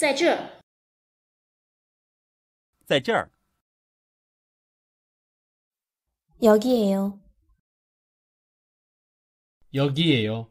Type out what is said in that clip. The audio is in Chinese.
在这儿，在这儿，여기에 요. 여기에 요.